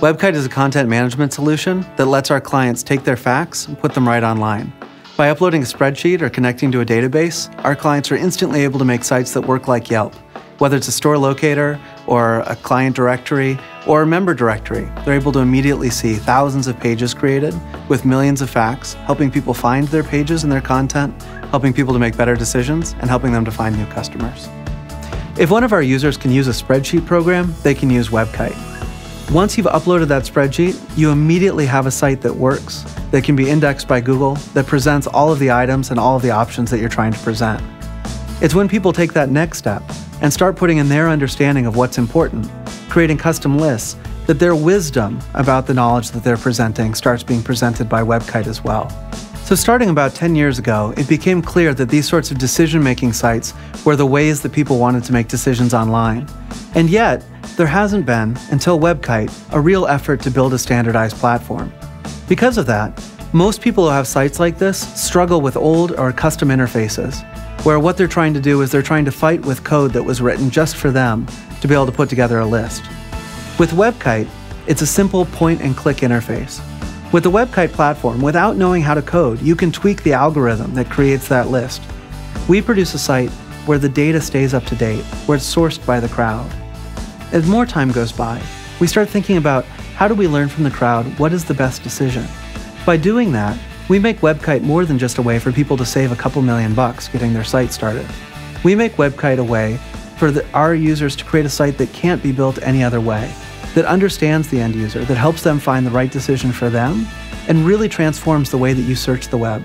WebKite is a content management solution that lets our clients take their facts and put them right online. By uploading a spreadsheet or connecting to a database, our clients are instantly able to make sites that work like Yelp. Whether it's a store locator, or a client directory, or a member directory, they're able to immediately see thousands of pages created with millions of facts, helping people find their pages and their content, helping people to make better decisions, and helping them to find new customers. If one of our users can use a spreadsheet program, they can use WebKite. Once you've uploaded that spreadsheet, you immediately have a site that works, that can be indexed by Google, that presents all of the items and all of the options that you're trying to present. It's when people take that next step and start putting in their understanding of what's important, creating custom lists, that their wisdom about the knowledge that they're presenting starts being presented by WebKite as well. So, starting about 10 years ago, it became clear that these sorts of decision making sites were the ways that people wanted to make decisions online. And yet, there hasn't been, until WebKite, a real effort to build a standardized platform. Because of that, most people who have sites like this struggle with old or custom interfaces, where what they're trying to do is they're trying to fight with code that was written just for them to be able to put together a list. With WebKite, it's a simple point and click interface. With the WebKite platform, without knowing how to code, you can tweak the algorithm that creates that list. We produce a site where the data stays up to date, where it's sourced by the crowd. As more time goes by, we start thinking about how do we learn from the crowd what is the best decision. By doing that, we make WebKite more than just a way for people to save a couple million bucks getting their site started. We make WebKite a way for the, our users to create a site that can't be built any other way, that understands the end user, that helps them find the right decision for them, and really transforms the way that you search the web.